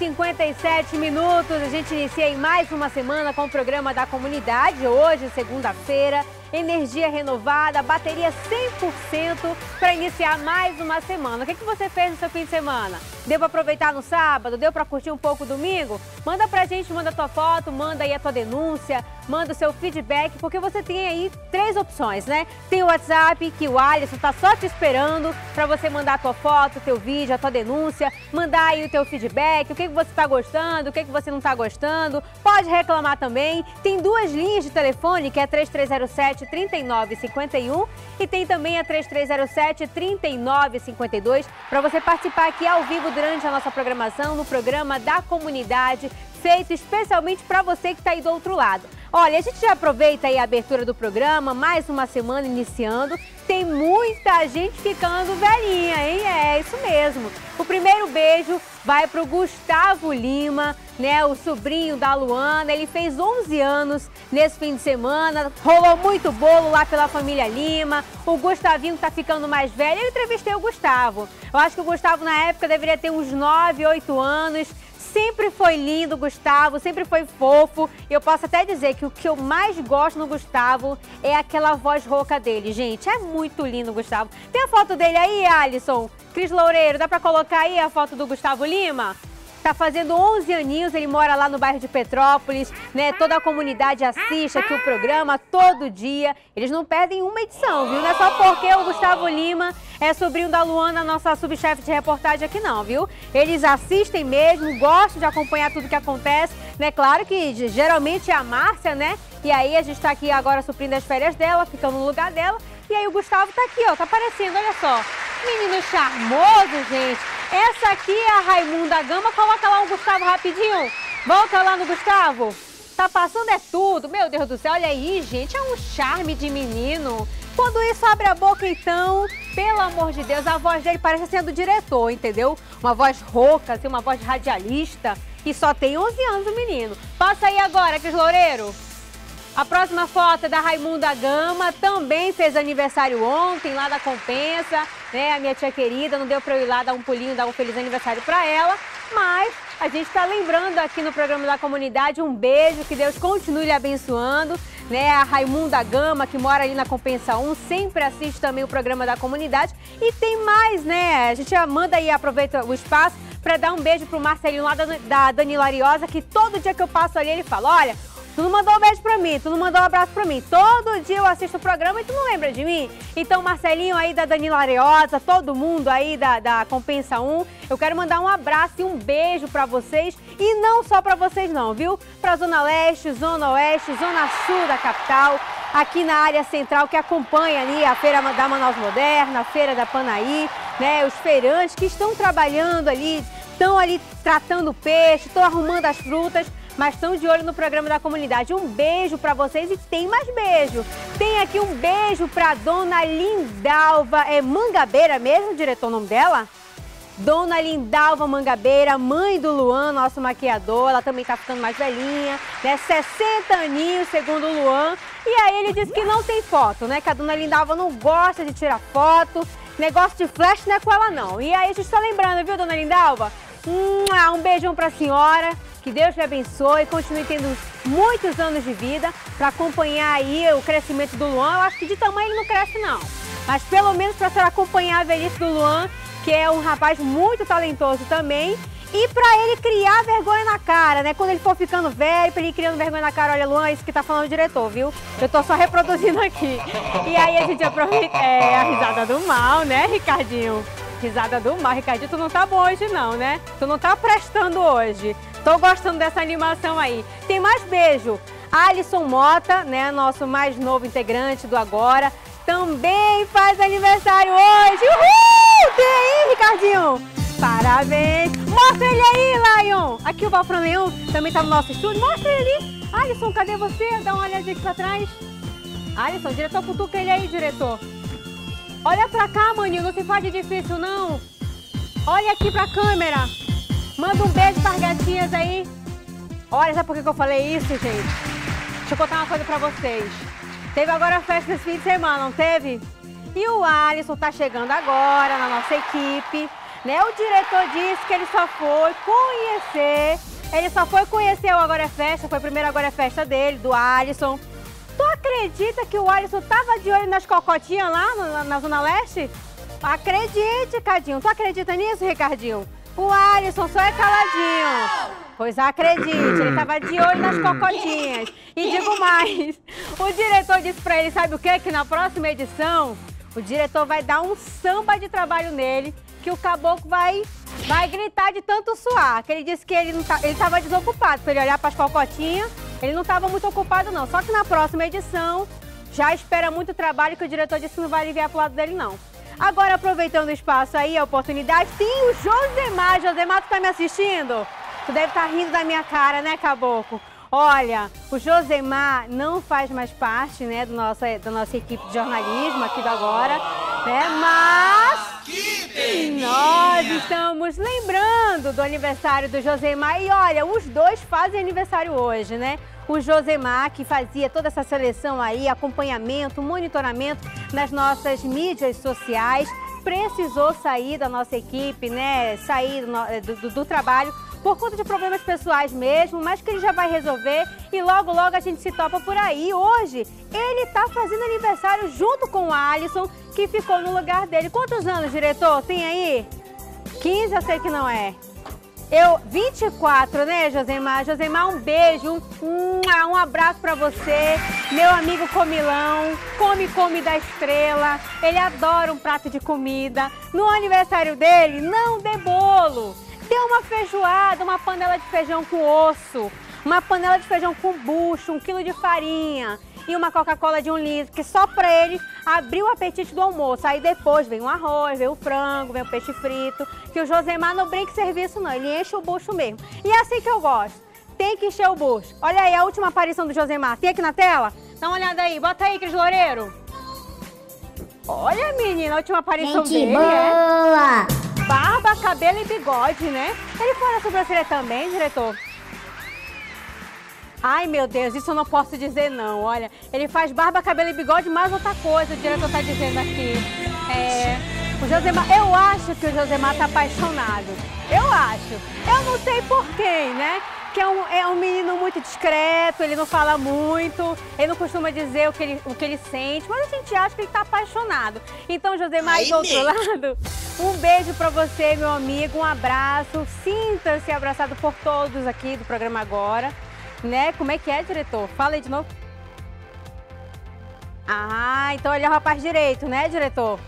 57 minutos. A gente inicia em mais uma semana com o programa da comunidade. Hoje, segunda-feira, energia renovada, bateria 100% para iniciar mais uma semana. O que, que você fez no seu fim de semana? Deu para aproveitar no sábado? Deu para curtir um pouco domingo? Manda pra gente, manda tua foto, manda aí a tua denúncia, manda o seu feedback, porque você tem aí três opções, né? Tem o WhatsApp, que o Alisson tá só te esperando para você mandar a tua foto, teu vídeo, a tua denúncia, mandar aí o teu feedback, o que, que você tá gostando, o que, que você não tá gostando. Pode reclamar também. Tem duas linhas de telefone, que é 3307 3951 e tem também a 3307 3952 para você participar aqui ao vivo durante a nossa programação no programa da comunidade feito especialmente para você que está aí do outro lado. Olha, a gente já aproveita aí a abertura do programa, mais uma semana iniciando. Tem muita gente ficando velhinha, hein? É isso mesmo. O primeiro beijo vai para o Gustavo Lima, né? O sobrinho da Luana. Ele fez 11 anos nesse fim de semana. Rolou muito bolo lá pela família Lima. O Gustavinho tá ficando mais velho. Eu entrevistei o Gustavo. Eu acho que o Gustavo na época deveria ter uns 9, 8 anos sempre foi lindo, Gustavo, sempre foi fofo. Eu posso até dizer que o que eu mais gosto no Gustavo é aquela voz rouca dele, gente. É muito lindo, Gustavo. Tem a foto dele aí, Alisson? Cris Loureiro, dá pra colocar aí a foto do Gustavo Lima? Tá fazendo 11 aninhos, ele mora lá no bairro de Petrópolis, né? Toda a comunidade assiste aqui o programa todo dia. Eles não perdem uma edição, viu? Não é só porque o Gustavo Lima é sobrinho da Luana, nossa subchefe de reportagem aqui não, viu? Eles assistem mesmo, gostam de acompanhar tudo que acontece, né? Claro que geralmente é a Márcia, né? E aí a gente tá aqui agora suprindo as férias dela, ficando no lugar dela. E aí o Gustavo tá aqui, ó, tá aparecendo, olha só. Menino charmoso, gente. Essa aqui é a Raimunda Gama. Coloca lá o Gustavo rapidinho. Volta lá no Gustavo. Tá passando é tudo. Meu Deus do céu, olha aí, gente. É um charme de menino. Quando isso abre a boca, então, pelo amor de Deus, a voz dele parece sendo diretor, entendeu? Uma voz rouca, assim, uma voz radialista. E só tem 11 anos o menino. Passa aí agora, Cris Loureiro. A próxima foto é da Raimunda Gama, também fez aniversário ontem, lá da Compensa, né? A minha tia querida, não deu para eu ir lá dar um pulinho, dar um feliz aniversário para ela, mas a gente está lembrando aqui no programa da comunidade um beijo, que Deus continue lhe abençoando, né? A Raimunda Gama, que mora ali na Compensa 1, sempre assiste também o programa da comunidade. E tem mais, né? A gente manda aí, aproveita o espaço para dar um beijo pro Marcelinho lá da, da Danila Ariosa, que todo dia que eu passo ali ele fala, olha, Tu não mandou um beijo pra mim, tu não mandou um abraço pra mim. Todo dia eu assisto o programa e tu não lembra de mim? Então, Marcelinho aí da Danila Areosa, todo mundo aí da, da Compensa 1, eu quero mandar um abraço e um beijo pra vocês. E não só pra vocês não, viu? Pra Zona Leste, Zona Oeste, Zona Sul da capital, aqui na área central que acompanha ali a Feira da Manaus Moderna, a Feira da Panaí, né? Os feirantes que estão trabalhando ali, estão ali tratando peixe, estão arrumando as frutas mas estão de olho no programa da comunidade. Um beijo para vocês e tem mais beijo. Tem aqui um beijo para dona Lindalva, é Mangabeira mesmo, diretor, o nome dela? Dona Lindalva Mangabeira, mãe do Luan, nosso maquiador, ela também tá ficando mais velhinha, né? 60 aninhos, segundo o Luan. E aí ele disse que não tem foto, né? Que a dona Lindalva não gosta de tirar foto. Negócio de flash não é com ela, não. E aí a gente tá lembrando, viu, dona Lindalva? Um beijão pra senhora. Que Deus te abençoe, continue tendo muitos anos de vida para acompanhar aí o crescimento do Luan. Eu acho que de tamanho ele não cresce não, mas pelo menos para você acompanhar a velhice do Luan, que é um rapaz muito talentoso também. E para ele criar vergonha na cara, né? Quando ele for ficando velho, para ele criando vergonha na cara, olha, Luan, é isso que tá falando o diretor, viu? Eu tô só reproduzindo aqui. E aí a gente aproveita é, a risada do mal, né, Ricardinho? Risada do mal. Ricardinho, tu não tá bom hoje não, né? Tu não tá prestando hoje. Tô gostando dessa animação aí. Tem mais beijo. Alisson Mota, né, nosso mais novo integrante do Agora, também faz aniversário hoje. Uhul! Tem aí, Ricardinho? Parabéns! Mostra ele aí, Lion! Aqui o Valfran Leão também tá no nosso estúdio. Mostra ele ali. Alisson, cadê você? Dá uma olhadinha aqui pra trás. Alisson, diretor, cutuca ele aí, diretor. Olha pra cá, maninho, não se faz de difícil, não. Olha aqui pra câmera. Manda um beijo para as gatinhas aí. Olha, sabe por que eu falei isso, gente? Deixa eu contar uma coisa para vocês. Teve agora a festa esse fim de semana, não teve? E o Alisson tá chegando agora na nossa equipe. Né? O diretor disse que ele só foi conhecer, ele só foi conhecer o Agora é Festa, foi o primeiro Agora é Festa dele, do Alisson. Tu acredita que o Alisson tava de olho nas cocotinhas lá na, na Zona Leste? Acredite, Cadinho. Tu acredita nisso, Ricardinho? O Alisson só é caladinho. Pois acredite, ele tava de olho nas cocotinhas. E digo mais, o diretor disse pra ele, sabe o quê? Que na próxima edição, o diretor vai dar um samba de trabalho nele, que o caboclo vai, vai gritar de tanto suar. Que ele disse que ele, tá, ele tava desocupado, pra ele olhar pras cocotinhas, ele não tava muito ocupado não. Só que na próxima edição, já espera muito trabalho que o diretor disse que não vai aliviar pro lado dele não. Agora, aproveitando o espaço aí, a oportunidade, tem o Josemar. Josemar, tu tá me assistindo? Tu deve estar tá rindo da minha cara, né, Caboclo? Olha, o Josemar não faz mais parte, né, do nosso, da nossa equipe de jornalismo aqui do Agora, né, mas... Nós estamos lembrando do aniversário do Josemar e olha, os dois fazem aniversário hoje, né? O Josemar, que fazia toda essa seleção aí, acompanhamento, monitoramento nas nossas mídias sociais, precisou sair da nossa equipe, né? Sair do, do, do trabalho por conta de problemas pessoais mesmo, mas que ele já vai resolver e logo, logo a gente se topa por aí. Hoje, ele está fazendo aniversário junto com o Alisson, que ficou no lugar dele. Quantos anos, diretor? Tem aí? 15, eu sei que não é. Eu, 24, né, Josemar? Josemar, um beijo, um, um abraço para você, meu amigo comilão, come, come da estrela. Ele adora um prato de comida. No aniversário dele, não dê bolo. Dê uma feijoada, uma panela de feijão com osso, uma panela de feijão com bucho, um quilo de farinha e uma Coca-Cola de um litro, que só para ele abrir o apetite do almoço. Aí depois vem o arroz, vem o frango, vem o peixe frito, que o Josemar não brinca serviço não, ele enche o bucho mesmo. E é assim que eu gosto, tem que encher o bucho. Olha aí a última aparição do Josemar, tem aqui na tela? Dá uma olhada aí, bota aí, Cris Loureiro. Olha, menina, a última aparição Gente dele, boa! é barba, cabelo e bigode, né? Ele faz a sobrancelha também, diretor? Ai, meu Deus, isso eu não posso dizer não. Olha, ele faz barba, cabelo e bigode, mais outra coisa, o diretor tá dizendo aqui. É, o Josemar, eu acho que o Josemar tá apaixonado. Eu acho. Eu não sei por quem, né? Que é um, é um menino muito discreto, ele não fala muito, ele não costuma dizer o que ele, o que ele sente, mas a gente acha que ele tá apaixonado. Então, Josemar, do outro lado, um beijo pra você, meu amigo, um abraço. Sinta-se abraçado por todos aqui do programa Agora. Né? Como é que é, diretor? Fala aí de novo. Ah, então ele é o rapaz direito, né, diretor?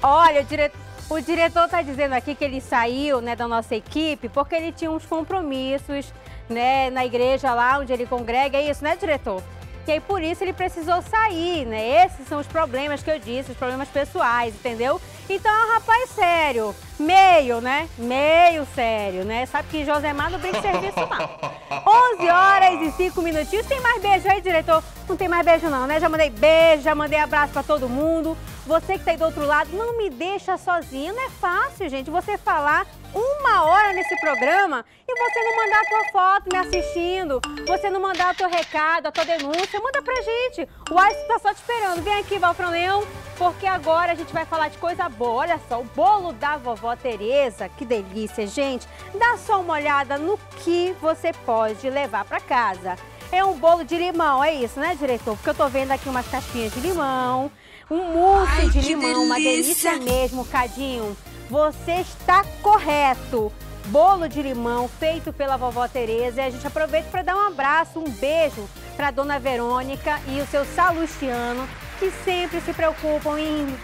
Olha, diretor, o diretor tá dizendo aqui que ele saiu, né, da nossa equipe porque ele tinha uns compromissos, né, na igreja lá onde ele congrega. É isso, né, diretor? E aí, por isso, ele precisou sair, né? Esses são os problemas que eu disse, os problemas pessoais, entendeu? Então é um rapaz sério, meio, né? Meio sério, né? Sabe que Josemar não brinca serviço, não. 11 horas e 5 minutinhos. Tem mais beijo aí, diretor? Não tem mais beijo não, né? Já mandei beijo, já mandei abraço pra todo mundo. Você que tá aí do outro lado, não me deixa sozinho. Não é fácil, gente, você falar uma hora nesse programa e você não mandar a tua foto me assistindo, você não mandar o teu recado, a tua denúncia, manda pra gente. O Alisson tá só te esperando. Vem aqui, Valfrão Leão, porque agora a gente vai falar de coisa boa. Olha só, o bolo da vovó Tereza, que delícia, gente. Dá só uma olhada no que você pode levar pra casa. É um bolo de limão, é isso, né, diretor? Porque eu tô vendo aqui umas casquinhas de limão, um mousse Ai, de limão, delícia. uma delícia mesmo, Cadinho. Você está correto. Bolo de limão feito pela vovó Tereza. E a gente aproveita para dar um abraço, um beijo para dona Verônica e o seu Salustiano, que sempre se preocupam em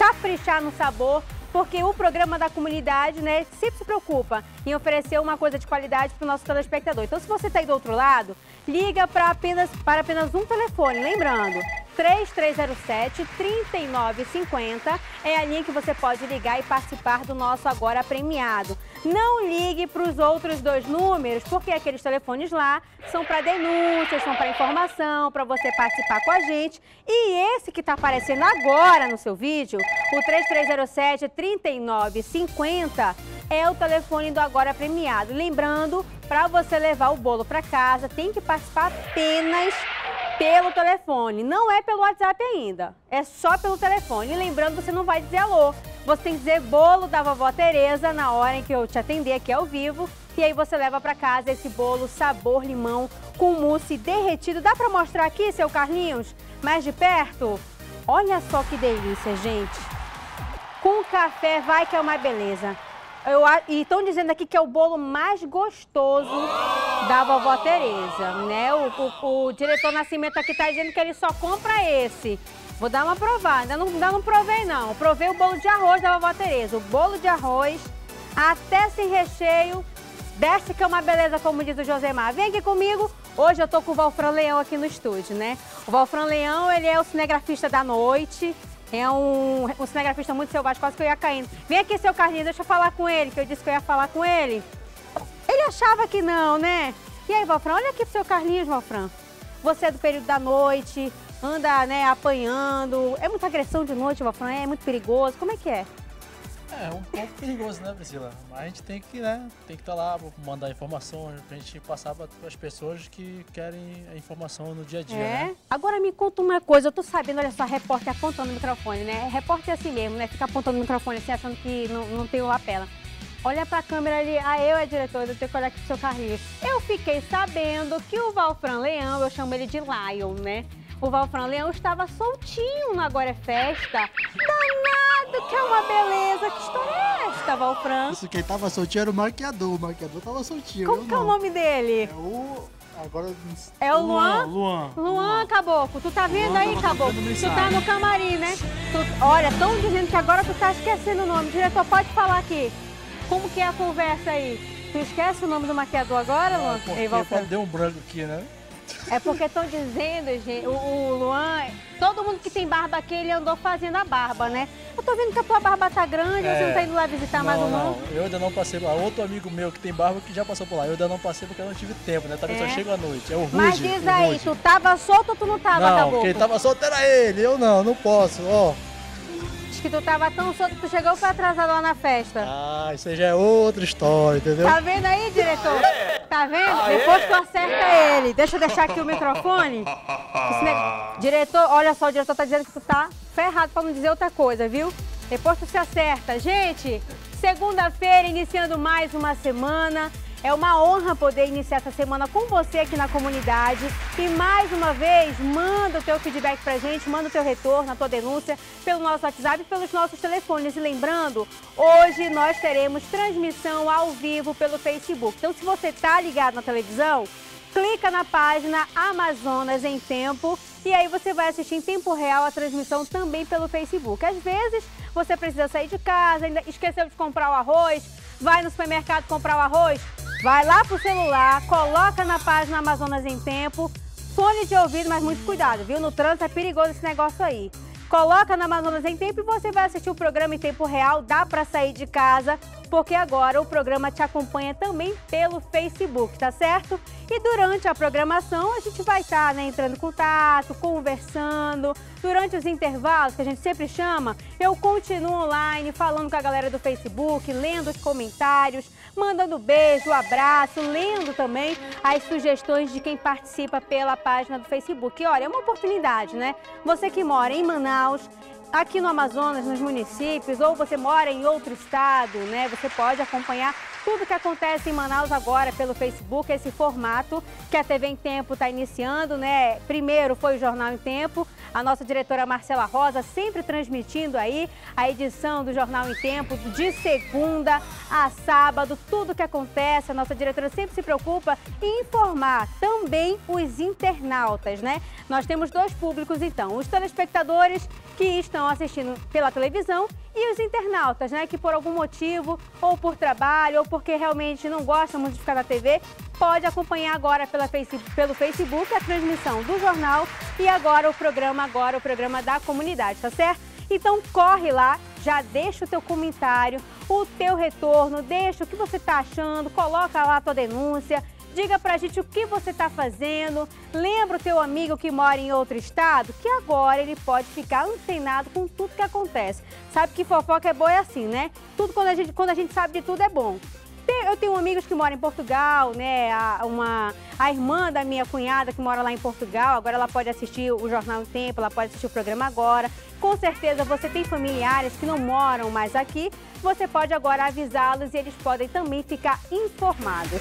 caprichar no sabor porque o programa da comunidade, né, sempre se preocupa em oferecer uma coisa de qualidade para o nosso telespectador. Então, se você está aí do outro lado, liga para apenas, para apenas um telefone. Lembrando, 3307-3950 é a linha que você pode ligar e participar do nosso Agora Premiado. Não ligue para os outros dois números, porque aqueles telefones lá são para denúncias, são para informação, para você participar com a gente. E esse que está aparecendo agora no seu vídeo, o 3307-3950, é o telefone do Agora Premiado. Lembrando, para você levar o bolo para casa, tem que participar apenas pelo telefone. Não é pelo WhatsApp ainda. É só pelo telefone. E lembrando, você não vai dizer alô. Você tem que dizer bolo da vovó Tereza na hora em que eu te atender aqui ao vivo. E aí você leva para casa esse bolo sabor limão com mousse derretido. Dá para mostrar aqui, seu Carlinhos? Mais de perto? Olha só que delícia, gente. Com café vai que é uma beleza. Eu, e estão dizendo aqui que é o bolo mais gostoso da vovó Tereza, né? O, o, o diretor Nascimento aqui está dizendo que ele só compra esse. Vou dar uma provada, ainda não, ainda não provei não. Provei o bolo de arroz da vovó Tereza. O bolo de arroz, até sem recheio, desce que é uma beleza, como diz o Josemar. Vem aqui comigo. Hoje eu tô com o Valfran Leão aqui no estúdio, né? O Valfran Leão, ele é o cinegrafista da noite. É um, um cinegrafista muito selvagem, quase que eu ia caindo. Vem aqui, seu Carlinhos, deixa eu falar com ele, que eu disse que eu ia falar com ele. Ele achava que não, né? E aí, Valfran, olha aqui pro seu Carlinhos, Valfran. Você é do período da noite, anda, né, apanhando. É muita agressão de noite, Valfran? É muito perigoso. Como é que é? É, um pouco perigoso, né, Priscila? Mas a gente tem que, né, tem que estar tá lá, mandar informação pra gente passar para as pessoas que querem a informação no dia a dia, é. né? Agora me conta uma coisa, eu tô sabendo, olha só, repórter apontando o microfone, né? Repórter é assim mesmo, né? Fica apontando o microfone assim, achando que não, não tem o lapela. Olha pra câmera ali, ah, eu é diretor, eu tenho que olhar aqui pro seu Carlinhos. Eu fiquei sabendo que o Valfran Leão, eu chamo ele de Lion, né? O Valfran Leão estava soltinho no Agora é Festa. Danado, que é uma beleza. Que história é esta, Valfran? Isso, quem estava soltinho era o marqueador. O marqueador estava soltinho. Como que é o nome dele? É o... Agora... É o Luan? Luan. Luan, Luan Caboclo. Tu tá vendo Luan aí, Caboclo? Tu tá no camarim, né? Tu... Olha, estão dizendo que agora tu tá esquecendo o nome. Diretor, pode falar aqui. Como que é a conversa aí? Tu esquece o nome do maquiador agora, Luan? Ah, Ei, Valfran? Deu um branco aqui, né? É porque estão dizendo, gente, o, o, Luan, todo mundo que tem barba aqui, ele andou fazendo a barba, né? Eu tô vendo que a tua barba tá grande, é, você não tá indo lá visitar não, mais um não? Eu ainda não passei lá. Outro amigo meu que tem barba que já passou por lá. Eu ainda não passei porque eu não tive tempo, né? Talvez é. só chego à noite. É o Ruge. Mas diz aí, tu tava solto ou tu não tava, Não, Caboclo? quem tava solto era ele. Eu não, não posso, ó que tu tava tão solto que tu chegou foi atrasado lá na festa. Ah, isso aí já é outra história, entendeu? Tá vendo aí, diretor? Tá vendo? Depois tu acerta ele. Deixa eu deixar aqui o microfone. Ne... Diretor, olha só, o diretor tá dizendo que tu tá ferrado pra não dizer outra coisa, viu? Depois tu se acerta. Gente, segunda-feira, iniciando mais uma semana. É uma honra poder iniciar essa semana com você aqui na comunidade. E mais uma vez, manda o teu feedback pra gente, manda o teu retorno, a tua denúncia pelo nosso WhatsApp e pelos nossos telefones. E lembrando, hoje nós teremos transmissão ao vivo pelo Facebook. Então, se você tá ligado na televisão, clica na página Amazonas em Tempo e aí você vai assistir em tempo real a transmissão também pelo Facebook. Às vezes você precisa sair de casa, ainda esqueceu de comprar o arroz, vai no supermercado comprar o arroz, Vai lá pro celular, coloca na página Amazonas em Tempo, fone de ouvido, mas muito cuidado, viu? No trânsito é perigoso esse negócio aí. Coloca na Amazonas em Tempo e você vai assistir o programa em tempo real, dá para sair de casa, porque agora o programa te acompanha também pelo Facebook, tá certo? E durante a programação a gente vai estar tá, né, entrando em contato, conversando. Durante os intervalos, que a gente sempre chama, eu continuo online falando com a galera do Facebook, lendo os comentários, mandando beijo, abraço, lendo também as sugestões de quem participa pela página do Facebook. E olha, é uma oportunidade, né? Você que mora em Manaus, aqui no Amazonas, nos municípios, ou você mora em outro estado, né? Você pode acompanhar tudo que acontece em Manaus agora pelo Facebook, esse formato que a TV em Tempo está iniciando, né? Primeiro foi o Jornal em Tempo, a nossa diretora Marcela Rosa sempre transmitindo aí a edição do Jornal em Tempo de segunda a sábado, tudo que acontece. A nossa diretora sempre se preocupa em informar também os internautas, né? Nós temos dois públicos então, os telespectadores que estão assistindo pela televisão e os internautas, né, que por algum motivo, ou por trabalho, ou porque realmente não gostam muito de ficar na TV, pode acompanhar agora pela Facebook, pelo Facebook a transmissão do jornal e agora o programa, agora o programa da comunidade, tá certo? Então corre lá, já deixa o teu comentário, o teu retorno, deixa o que você está achando, coloca lá a tua denúncia, Diga pra gente o que você está fazendo. Lembra o teu amigo que mora em outro estado? Que agora ele pode ficar antenado com tudo que acontece. Sabe que fofoca é boa é assim, né? Tudo quando a gente, quando a gente sabe de tudo é bom. Eu tenho amigos que moram em Portugal, né? A, uma, a irmã da minha cunhada que mora lá em Portugal, agora ela pode assistir o Jornal em Tempo, ela pode assistir o programa agora. Com certeza você tem familiares que não moram mais aqui, você pode agora avisá-los e eles podem também ficar informados.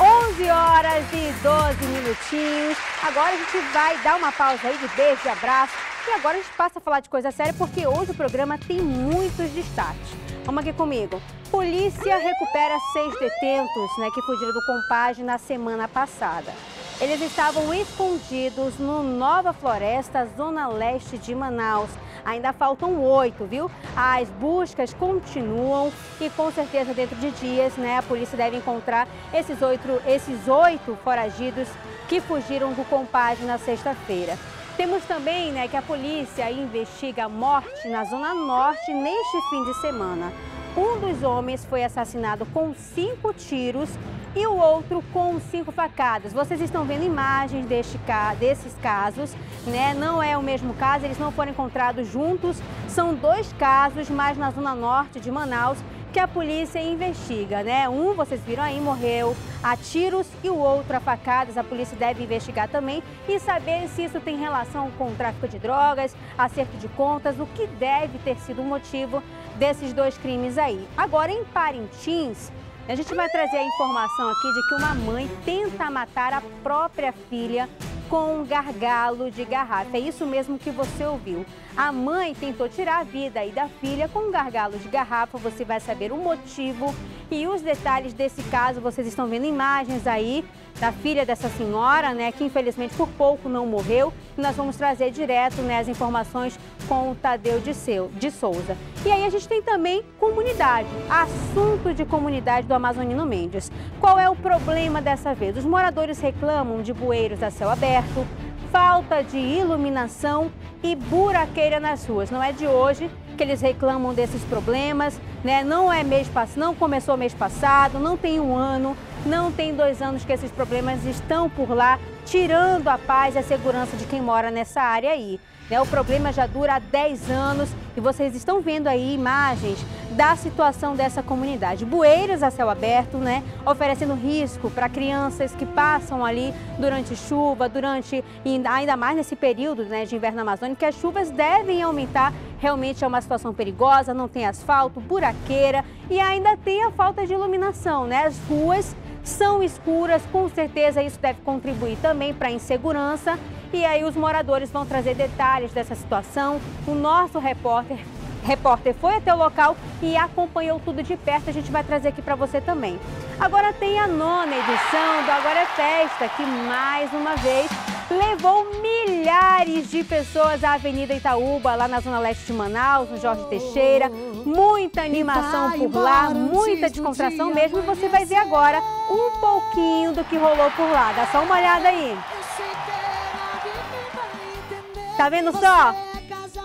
11 horas e 12 minutinhos. Agora a gente vai dar uma pausa aí de beijo e abraço. E agora a gente passa a falar de coisa séria porque hoje o programa tem muitos destaques. Vamos aqui comigo. Polícia recupera seis detentos né, que fugiram do Compage na semana passada. Eles estavam escondidos no Nova Floresta, zona leste de Manaus. Ainda faltam oito, viu? As buscas continuam e com certeza dentro de dias, né, a polícia deve encontrar esses oito, esses oito foragidos que fugiram do Compage na sexta-feira. Temos também né, que a polícia investiga a morte na Zona Norte neste fim de semana. Um dos homens foi assassinado com cinco tiros e o outro com cinco facadas. Vocês estão vendo imagens deste, desses casos, né? Não é o mesmo caso, eles não foram encontrados juntos. São dois casos, mas na Zona Norte de Manaus, que a polícia investiga, né? Um, vocês viram aí, morreu a tiros e o outro a facadas. A polícia deve investigar também e saber se isso tem relação com o tráfico de drogas, acerto de contas, o que deve ter sido o motivo desses dois crimes aí. Agora, em Parintins, a gente vai trazer a informação aqui de que uma mãe tenta matar a própria filha com um gargalo de garrafa. É isso mesmo que você ouviu. A mãe tentou tirar a vida aí da filha com um gargalo de garrafa. Você vai saber o motivo e os detalhes desse caso. Vocês estão vendo imagens aí da filha dessa senhora, né, que infelizmente por pouco não morreu. E nós vamos trazer direto né, as informações com o Tadeu de, Seu, de Souza. E aí a gente tem também comunidade, assunto de comunidade do Amazonino Mendes. Qual é o problema dessa vez? Os moradores reclamam de bueiros a céu aberto, falta de iluminação e buraqueira nas ruas. Não é de hoje que eles reclamam desses problemas, né? Não é mês passado, não começou mês passado, não tem um ano, não tem dois anos que esses problemas estão por lá, tirando a paz e a segurança de quem mora nessa área aí. Né? O problema já dura há 10 anos e vocês estão vendo aí imagens da situação dessa comunidade. Bueiros a céu aberto, né? Oferecendo risco para crianças que passam ali durante chuva, durante ainda mais nesse período né, de inverno amazônico, que as chuvas devem aumentar. Realmente é uma situação perigosa, não tem asfalto, buraqueira e ainda tem a falta de iluminação, né? As ruas são escuras, com certeza isso deve contribuir também para a insegurança. E aí os moradores vão trazer detalhes dessa situação. O nosso repórter, repórter foi até o local e acompanhou tudo de perto. A gente vai trazer aqui para você também. Agora tem a nona edição do Agora é Festa, que mais uma vez levou milhares de pessoas à Avenida Itaúba, lá na Zona Leste de Manaus, no Jorge Teixeira. Muita animação por lá, muita descontração mesmo. E você vai ver agora um pouquinho do que rolou por lá. Dá só uma olhada aí. Tá vendo só?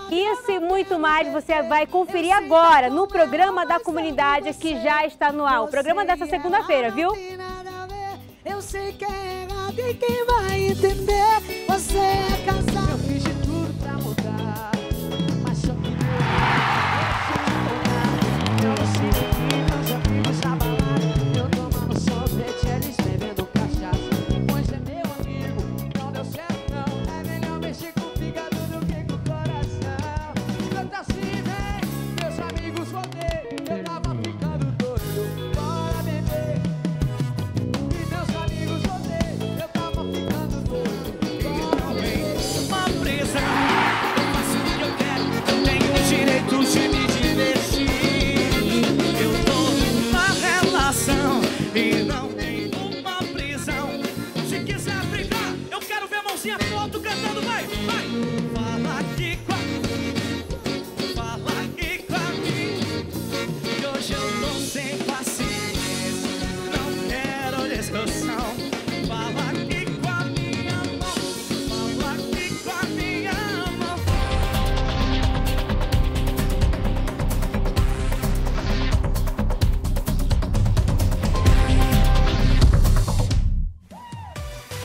Isso e muito mais você vai conferir agora no programa da comunidade que já está no ar. O programa dessa segunda-feira, viu? Eu sei que quem vai entender? Você é casado.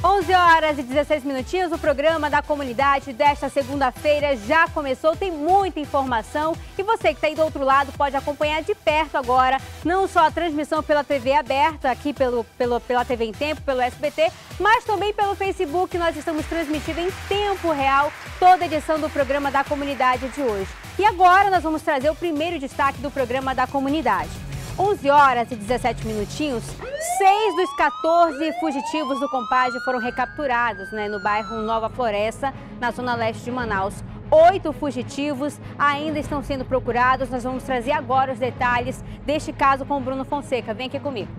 11 horas e 16 minutinhos, o programa da comunidade desta segunda-feira já começou, tem muita informação e você que está aí do outro lado pode acompanhar de perto agora, não só a transmissão pela TV aberta, aqui pelo, pelo, pela TV em Tempo, pelo SBT, mas também pelo Facebook, nós estamos transmitindo em tempo real toda a edição do programa da comunidade de hoje. E agora nós vamos trazer o primeiro destaque do programa da comunidade. 11 horas e 17 minutinhos, seis dos 14 fugitivos do Compage foram recapturados né, no bairro Nova Floresta, na zona leste de Manaus. Oito fugitivos ainda estão sendo procurados. Nós vamos trazer agora os detalhes deste caso com o Bruno Fonseca. Vem aqui comigo.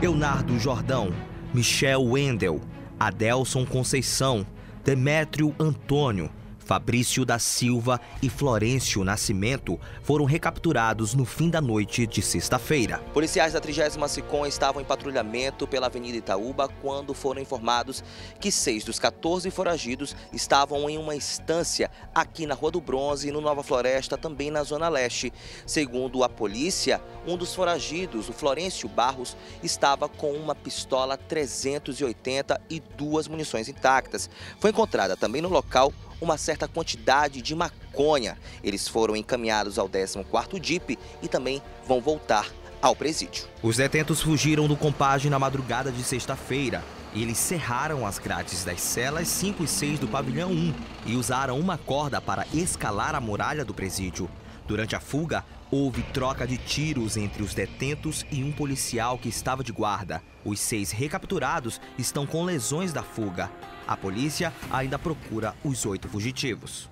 Leonardo Jordão, Michel Wendel, Adelson Conceição, Demétrio Antônio, Fabrício da Silva e Florencio Nascimento foram recapturados no fim da noite de sexta-feira. Policiais da 30 SICOM estavam em patrulhamento pela Avenida Itaúba quando foram informados que seis dos 14 foragidos estavam em uma estância aqui na Rua do Bronze, no Nova Floresta, também na Zona Leste. Segundo a polícia, um dos foragidos, o Florencio Barros, estava com uma pistola 380 e duas munições intactas. Foi encontrada também no local uma certa quantidade de maconha. Eles foram encaminhados ao 14º DIP e também vão voltar ao presídio. Os detentos fugiram do compagem na madrugada de sexta-feira. Eles cerraram as grades das celas 5 e 6 do pavilhão 1 e usaram uma corda para escalar a muralha do presídio. Durante a fuga, houve troca de tiros entre os detentos e um policial que estava de guarda. Os seis recapturados estão com lesões da fuga. A polícia ainda procura os oito fugitivos.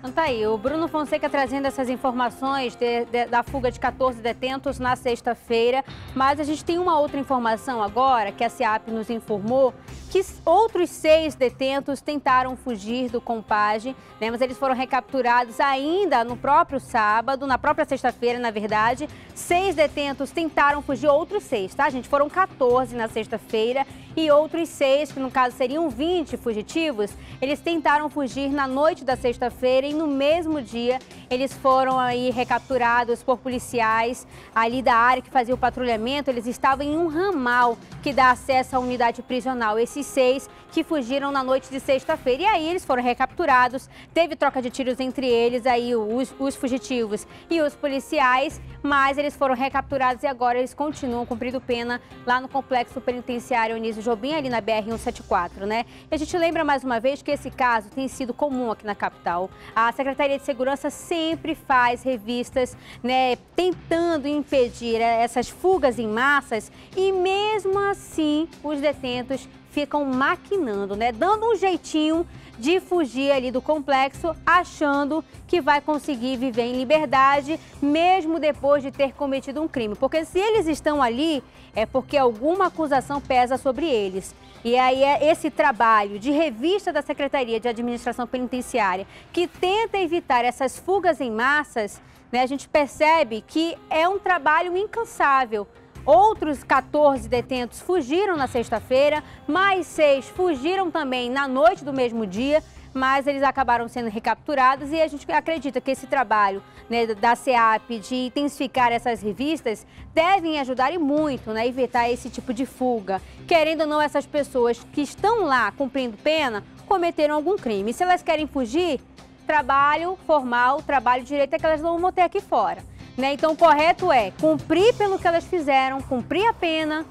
Então tá aí, o Bruno Fonseca trazendo essas informações de, de, da fuga de 14 detentos na sexta-feira. Mas a gente tem uma outra informação agora que a SEAP nos informou que outros seis detentos tentaram fugir do compage, né, mas eles foram recapturados ainda no próprio sábado, na própria sexta-feira, na verdade. Seis detentos tentaram fugir, outros seis, tá, gente? Foram 14 na sexta-feira e outros seis, que no caso seriam 20 fugitivos, eles tentaram fugir na noite da sexta-feira e no mesmo dia eles foram aí recapturados por policiais ali da área que fazia o patrulhamento. Eles estavam em um ramal que dá acesso à unidade prisional. Esses seis que fugiram na noite de sexta-feira. E aí eles foram recapturados, teve troca de tiros entre eles, aí os, os fugitivos e os policiais, mas eles foram recapturados e agora eles continuam cumprindo pena lá no complexo penitenciário Onísio Jobim, ali na BR-174, né? E a gente lembra mais uma vez que esse caso tem sido comum aqui na capital. A Secretaria de Segurança sempre faz revistas, né, tentando impedir essas fugas em massas e mesmo assim os detentos ficam maquinando, né, dando um jeitinho de fugir ali do complexo, achando que vai conseguir viver em liberdade, mesmo depois de ter cometido um crime. Porque se eles estão ali, é porque alguma acusação pesa sobre eles. E aí é esse trabalho de revista da Secretaria de Administração Penitenciária que tenta evitar essas fugas em massas, né, a gente percebe que é um trabalho incansável. Outros 14 detentos fugiram na sexta-feira, mais seis fugiram também na noite do mesmo dia, mas eles acabaram sendo recapturados e a gente acredita que esse trabalho né, da SEAP de intensificar essas revistas devem ajudar e muito né, evitar esse tipo de fuga. Querendo ou não, essas pessoas que estão lá cumprindo pena cometeram algum crime. Se elas querem fugir, trabalho formal, trabalho direito é que elas não vão ter aqui fora. Né? Então, o correto é cumprir pelo que elas fizeram, cumprir a pena,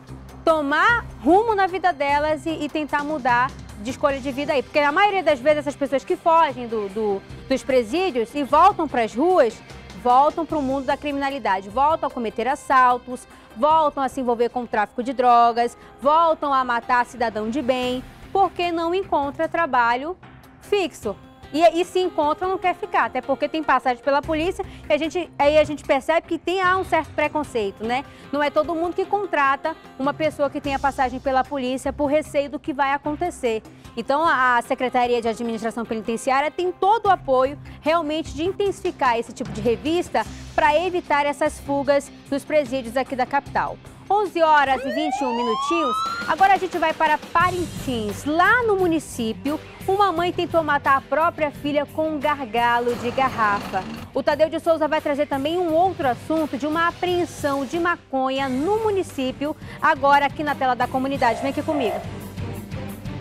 tomar rumo na vida delas e, e tentar mudar de escolha de vida aí. Porque a maioria das vezes essas pessoas que fogem do, do, dos presídios e voltam para as ruas, voltam para o mundo da criminalidade, voltam a cometer assaltos, voltam a se envolver com o tráfico de drogas, voltam a matar cidadão de bem, porque não encontra trabalho fixo. E, e se encontra, não quer ficar, até porque tem passagem pela polícia e a gente, aí a gente percebe que tem há um certo preconceito, né? Não é todo mundo que contrata uma pessoa que tenha passagem pela polícia por receio do que vai acontecer. Então a Secretaria de Administração Penitenciária tem todo o apoio realmente de intensificar esse tipo de revista para evitar essas fugas dos presídios aqui da capital. 11 horas e 21 minutinhos. Agora a gente vai para Parintins. Lá no município, uma mãe tentou matar a própria filha com um gargalo de garrafa. O Tadeu de Souza vai trazer também um outro assunto de uma apreensão de maconha no município, agora aqui na tela da comunidade. Vem aqui comigo.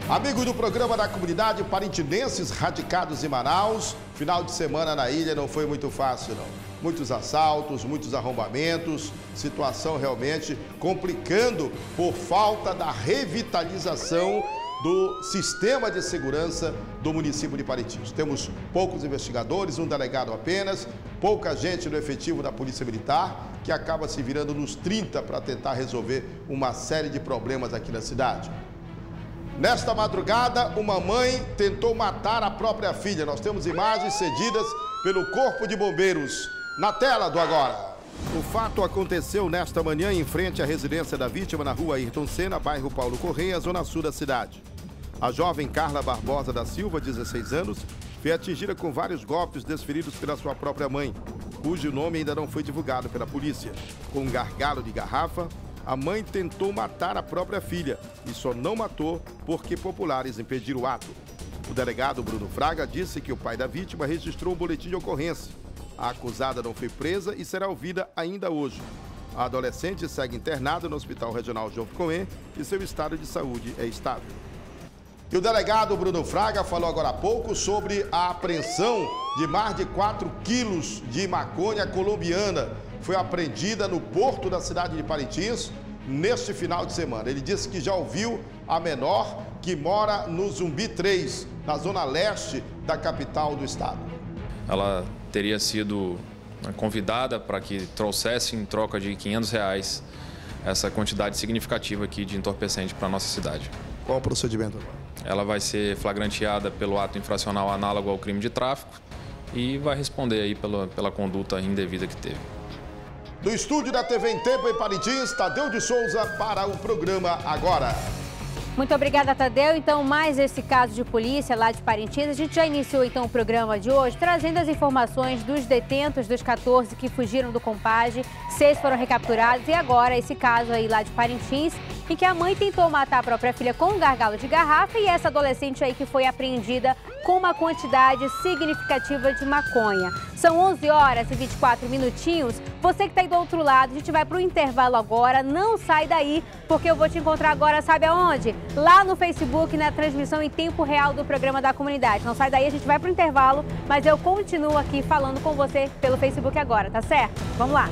Amigos do programa da comunidade parintinenses radicados em Manaus, final de semana na ilha não foi muito fácil não. Muitos assaltos, muitos arrombamentos, situação realmente complicando por falta da revitalização do sistema de segurança do município de Parintins. Temos poucos investigadores, um delegado apenas, pouca gente no efetivo da Polícia Militar, que acaba se virando nos 30 para tentar resolver uma série de problemas aqui na cidade. Nesta madrugada, uma mãe tentou matar a própria filha. Nós temos imagens cedidas pelo Corpo de Bombeiros. Na tela do agora. O fato aconteceu nesta manhã em frente à residência da vítima na rua Ayrton Senna, bairro Paulo Correia, zona sul da cidade. A jovem Carla Barbosa da Silva, 16 anos, foi atingida com vários golpes desferidos pela sua própria mãe, cujo nome ainda não foi divulgado pela polícia. Com um gargalo de garrafa, a mãe tentou matar a própria filha e só não matou porque populares impediram o ato. O delegado Bruno Fraga disse que o pai da vítima registrou um boletim de ocorrência. A acusada não foi presa e será ouvida ainda hoje. A adolescente segue internada no Hospital Regional João Coen e seu estado de saúde é estável. E o delegado Bruno Fraga falou agora há pouco sobre a apreensão de mais de 4 quilos de maconha colombiana. Foi apreendida no porto da cidade de Parintins neste final de semana. Ele disse que já ouviu a menor que mora no Zumbi 3, na zona leste da capital do estado. Ela teria sido né, convidada para que trouxesse em troca de 500 reais essa quantidade significativa aqui de entorpecente para a nossa cidade. Qual o procedimento agora? Ela vai ser flagranteada pelo ato infracional análogo ao crime de tráfico e vai responder aí pela, pela conduta indevida que teve. Do estúdio da TV em Tempo em Parintins, Tadeu de Souza para o programa Agora. Muito obrigada, Tadeu. Então, mais esse caso de polícia lá de Parintins. A gente já iniciou então o programa de hoje, trazendo as informações dos detentos dos 14 que fugiram do Compage. Seis foram recapturados e agora esse caso aí lá de Parintins, em que a mãe tentou matar a própria filha com um gargalo de garrafa e essa adolescente aí que foi apreendida com uma quantidade significativa de maconha. São 11 horas e 24 minutinhos. Você que está aí do outro lado, a gente vai para o intervalo agora. Não sai daí, porque eu vou te encontrar agora, sabe aonde? Lá no Facebook, na transmissão em tempo real do programa da comunidade. Não sai daí, a gente vai para o intervalo, mas eu continuo aqui falando com você pelo Facebook agora, tá certo? Vamos lá.